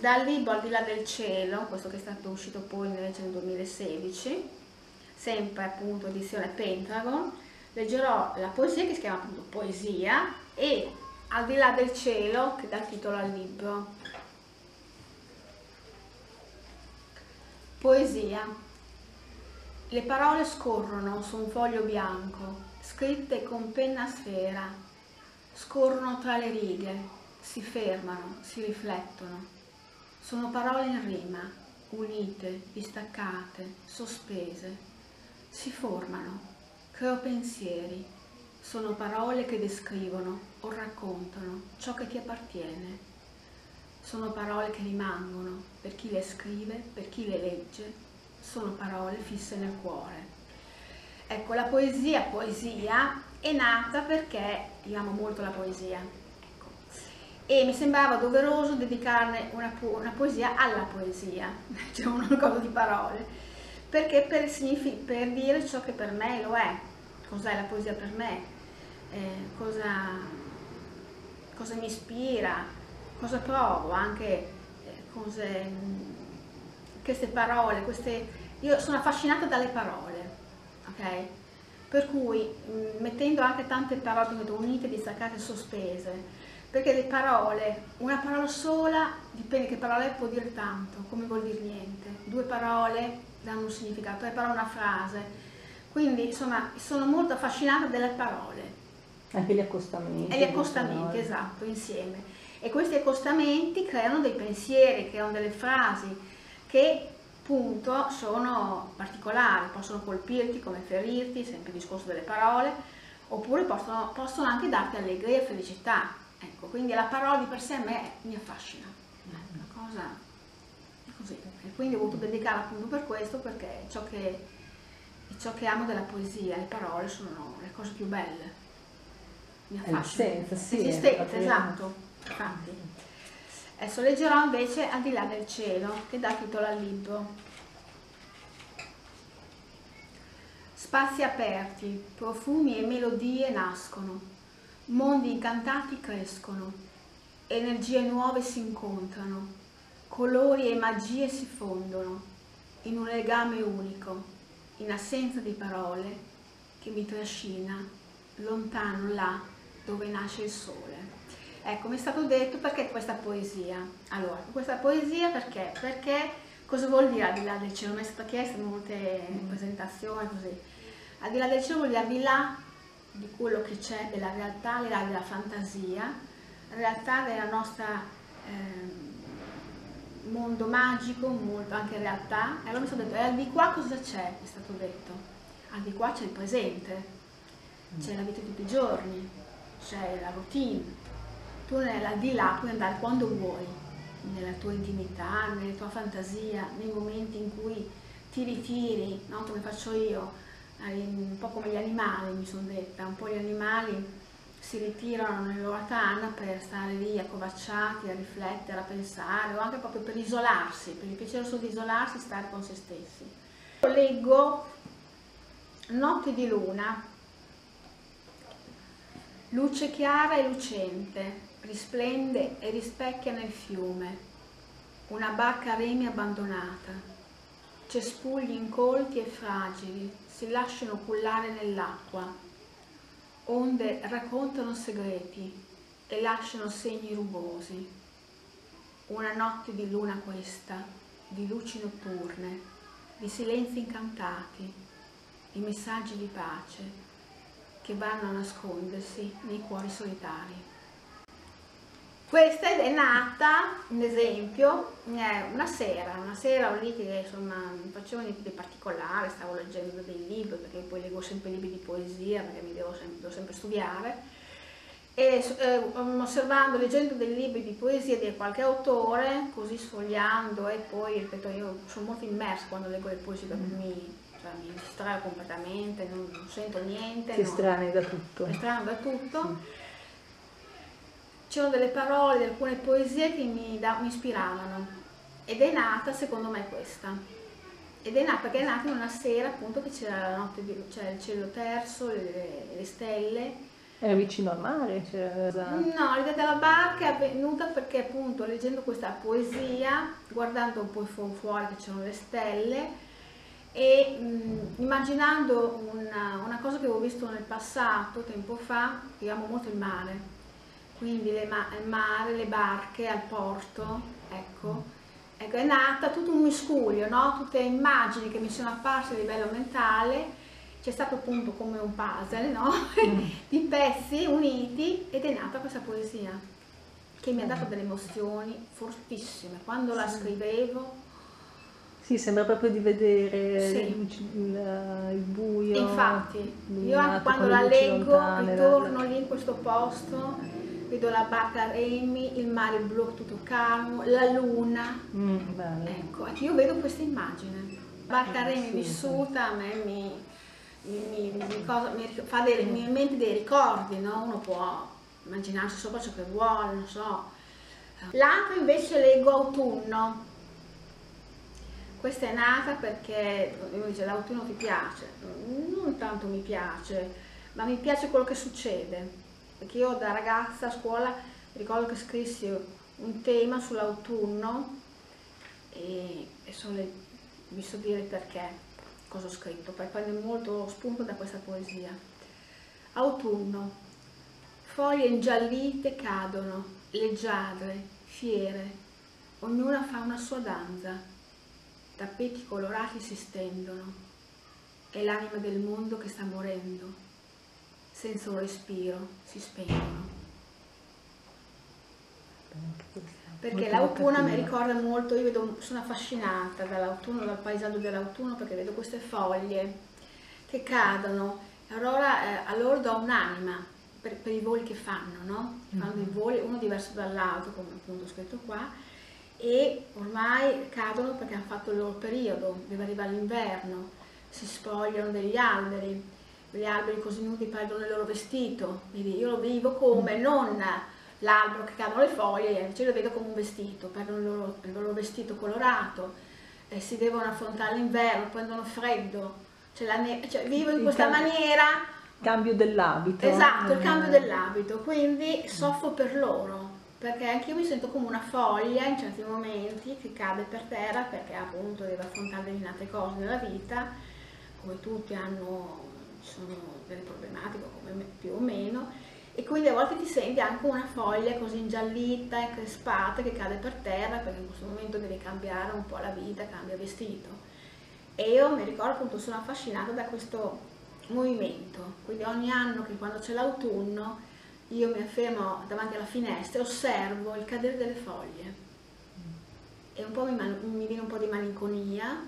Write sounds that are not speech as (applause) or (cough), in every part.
dal libro Al di là del cielo, questo che è stato uscito poi invece nel 2016, sempre appunto edizione Pentagon, leggerò la poesia che si chiama appunto Poesia e Al di là del cielo che dà titolo al libro. Poesia. Le parole scorrono su un foglio bianco, scritte con penna sfera, scorrono tra le righe, si fermano, si riflettono sono parole in rima, unite, distaccate, sospese. Si formano, creo pensieri. Sono parole che descrivono o raccontano ciò che ti appartiene. Sono parole che rimangono per chi le scrive, per chi le legge. Sono parole fisse nel cuore. Ecco, la poesia, poesia, è nata perché io amo molto la poesia e mi sembrava doveroso dedicarne una, po una poesia alla poesia, (laughs) cioè una cosa di parole, perché per, per, dire ciò che per me lo è, cos'è la poesia per me, eh, cosa, cosa, mi ispira, cosa provo, anche eh, cose, queste parole, queste, io sono affascinata dalle parole, ok? Per cui mettendo anche tante parole unite, distaccate, sospese, perché le parole, una parola sola, dipende che parola è, può dire tanto, come vuol dire niente. Due parole danno un significato, tre parole una frase. Quindi insomma sono molto affascinata delle parole. Anche gli accostamenti. E gli accostamenti, esatto, insieme. E questi accostamenti creano dei pensieri, creano delle frasi che appunto sono particolari, possono colpirti come ferirti, sempre il discorso delle parole, oppure possono, possono anche darti allegria e felicità, Ecco, quindi la parola di per sé a me mi affascina, è una cosa così. E quindi ho voluto dedicarla appunto per questo, perché ciò che, ciò che amo della poesia, le parole sono le cose più belle. Mi. L'esistenza, sì. Esatto. Infatti. Adesso leggerò invece Al di là del cielo, che dà titolo al libro. Spazi aperti, profumi e melodie nascono Mondi incantati crescono, energie nuove si incontrano, colori e magie si fondono in un legame unico, in assenza di parole, che mi trascina lontano là dove nasce il sole. Ecco, mi è stato detto perché questa poesia. Allora, questa poesia perché? Perché cosa vuol dire al di là del cielo? Mi è stata chiesta in molte presentazioni così. Al di là del cielo vuol dire al di là di quello che c'è della realtà, della fantasia, realtà della nostra eh, mondo magico, molto anche realtà. E allora mi sono detto, e al di qua cosa c'è? È stato detto. Al di qua c'è il presente, c'è la vita di tutti i giorni, c'è la routine. Tu al di là puoi andare quando vuoi, nella tua intimità, nella tua fantasia, nei momenti in cui ti ritiri, no? come faccio io, un po' come gli animali mi sono detta, un po' gli animali si ritirano nella loro tana per stare lì accovacciati, a riflettere, a pensare o anche proprio per isolarsi, per il piacere solo di isolarsi e stare con se stessi. Leggo Notte di luna, luce chiara e lucente, risplende e rispecchia nel fiume, una barca a remi abbandonata, cespugli incolti e fragili, si lasciano cullare nell'acqua, onde raccontano segreti e lasciano segni rubosi. Una notte di luna questa, di luci notturne, di silenzi incantati, di messaggi di pace che vanno a nascondersi nei cuori solitari. Questa è nata, un esempio, una sera, una sera lì che insomma facevo niente di particolare, stavo leggendo dei libri, perché poi leggo sempre libri di poesia, perché mi devo sempre, devo sempre studiare, e eh, osservando, leggendo dei libri di poesia di qualche autore, così sfogliando e poi, ripeto, io sono molto immersa quando leggo le poesie, mm. mi, cioè, mi distrae completamente, non, non sento niente. Ti estranei da tutto. Estraneo da tutto. Sì c'erano delle parole, alcune poesie che mi, da, mi, ispiravano. Ed è nata secondo me questa. Ed è nata perché è nata in una sera appunto che c'era la notte c'era il cielo terzo, le, le stelle. Era vicino al mare? Cioè... No, l'idea della barca è venuta perché appunto leggendo questa poesia, guardando un po' fuori che c'erano le stelle e mh, immaginando una, una, cosa che avevo visto nel passato, tempo fa, che amo molto il mare, quindi le ma il mare, le barche al porto, ecco, ecco è nata tutto un miscuglio, no? tutte immagini che mi sono apparse a livello mentale c'è stato appunto come un puzzle no? mm. (laughs) di pezzi uniti ed è nata questa poesia che mi ha dato delle emozioni fortissime. Quando la scrivevo... Sì, sembra proprio di vedere sì. il, il, il, buio. Infatti, io anche quando la leggo lontane, ritorno lì in questo posto, vedo la barca Remi, il mare blu tutto calmo, la luna. Mm, ecco, io vedo questa immagine. Barca Remi vissuta a me mi mi, mi, mi fa dei, mi in mente dei ricordi, no? Uno può immaginarsi sopra ciò che vuole, non so. L'altra invece leggo autunno. Questa è nata perché dice l'autunno ti piace, non tanto mi piace, ma mi piace quello che succede. Perché io da ragazza a scuola ricordo che scrissi un tema sull'autunno e, e solo vi so dire perché cosa ho scritto, poi prende molto spunto da questa poesia. Autunno, foglie ingiallite cadono, leggiadre, fiere, ognuna fa una sua danza, tappeti colorati si stendono, è l'anima del mondo che sta morendo, senza un respiro si spengono perché l'autunno mi ricorda molto, io vedo, sono affascinata dall'autunno, dal paesaggio dell'autunno perché vedo queste foglie che cadono, allora eh, a loro do un'anima per, per, i voli che fanno, no? Fanno dei mm-hmm. voli, uno diverso dall'altro, come appunto ho scritto qua, e ormai cadono perché hanno fatto il loro periodo, deve arrivare l'inverno, si spogliano degli alberi, gli alberi così nudi perdono il loro vestito, quindi io lo vivo come mm. non l'albero che cadono le foglie, invece lo vedo come un vestito, perdono il loro, il loro vestito colorato, eh, si devono affrontare l'inverno, prendono freddo, cioè, cioè vivo in questa maniera. Cambio dell'abito. Esatto, il cambio dell'abito, quindi soffro per loro, perché anche io mi sento come una foglia in certi momenti che cade per terra perché appunto deve affrontare determinate cose nella vita, come tutti hanno, ci sono delle problematiche più o meno, e quindi a volte ti senti anche una foglia così ingiallita e crespata che cade per terra perché in questo momento devi cambiare un po' la vita, cambia vestito. E io mi ricordo appunto sono affascinata da questo movimento, quindi ogni anno che quando c'è l'autunno io mi affermo davanti alla finestra e osservo il cadere delle foglie. E un po' mi, mi viene un po' di malinconia,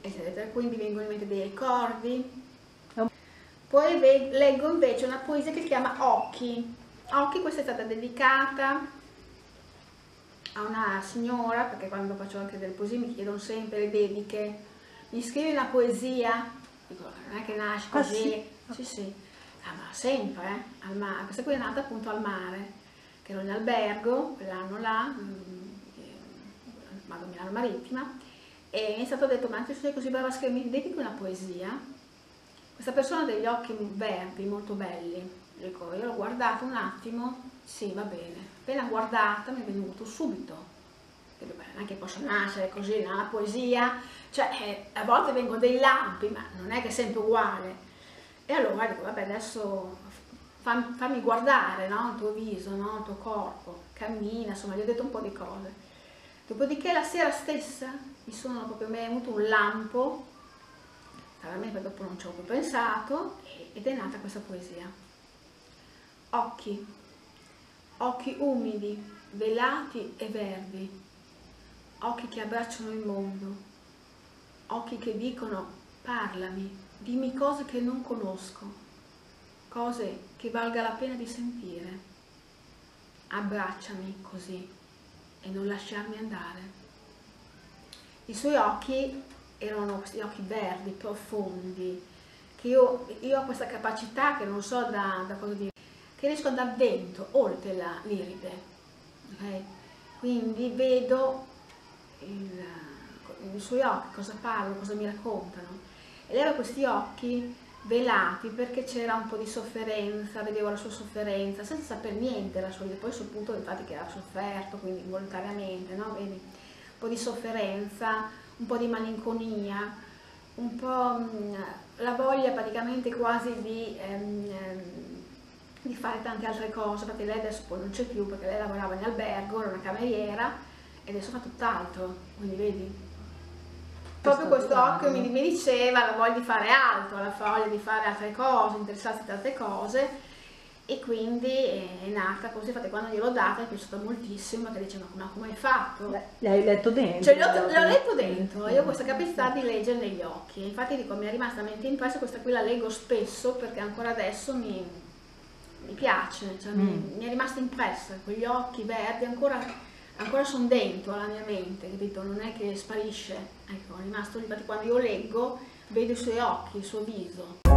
eccetera, quindi vengono in mente dei ricordi, poi leggo invece una poesia che si chiama Occhi. Occhi, questa è stata dedicata a una signora, perché quando faccio anche delle poesie mi chiedono sempre le dediche. Mi scrivi una poesia? Dico, non è che nasce ah, così. Ah, sì, sì. sì. Ah, ma sempre, eh? Al mare. Questa qui è nata appunto al mare, che ero in albergo, quell'anno là, mm, vado a Milano Marittima, e mi è stato detto, ma anche se sei così brava a scrivere, mi dedichi una poesia? Questa persona ha degli occhi verdi, molto belli. Dico, io l'ho guardato un attimo, sì, va bene. Appena guardata mi è venuto subito. Dico, beh, non è che possa nascere così nella poesia, cioè eh, a volte vengono dei lampi, ma non è che è sempre uguale. E allora dico, vabbè, adesso fammi, fammi guardare no? il tuo viso, no? il tuo corpo, cammina, insomma, gli ho detto un po' di cose. Dopodiché la sera stessa mi sono proprio mi è venuto un lampo veramente dopo non ci ho più pensato ed è nata questa poesia. Occhi, occhi umidi, velati e verdi, occhi che abbracciano il mondo, occhi che dicono parlami, dimmi cose che non conosco, cose che valga la pena di sentire. Abbracciami così e non lasciarmi andare. I suoi occhi erano questi occhi verdi, profondi, che io, io ho questa capacità che non so da, da cosa dire, che riesco andare dentro, oltre l'iride. Okay? Quindi vedo il, i suoi occhi, cosa parlano, cosa mi raccontano. E lei aveva questi occhi velati perché c'era un po' di sofferenza, vedevo la sua sofferenza, senza sapere niente la sua vita, poi ho saputo infatti che era sofferto, quindi involontariamente, no? Vedi? Un po' di sofferenza, un po' di malinconia, un po' mh, la voglia praticamente quasi di, ehm, ehm, di fare tante altre cose, infatti lei adesso poi non c'è più perché lei lavorava in albergo, era una cameriera e adesso fa tutt'altro, quindi vedi, proprio questo occhio mi, mi, diceva la voglia di fare altro, la voglia di fare altre cose, interessarsi di altre cose e quindi è nata così, infatti quando gliel'ho data è piaciuta moltissimo perché diceva ma come hai fatto? L'hai letto dentro? Cioè l'ho, l'ho letto dentro, io ho questa capacità di leggere negli occhi, infatti dico mi è rimasta mente impressa, questa qui la leggo spesso perché ancora adesso mi, mi piace, cioè mm. mi, è rimasta impressa, quegli occhi verdi ancora ancora sono dentro la mia mente, capito? Non è che sparisce. Ecco, è rimasto lì, infatti quando io leggo vedo i suoi occhi, il suo viso.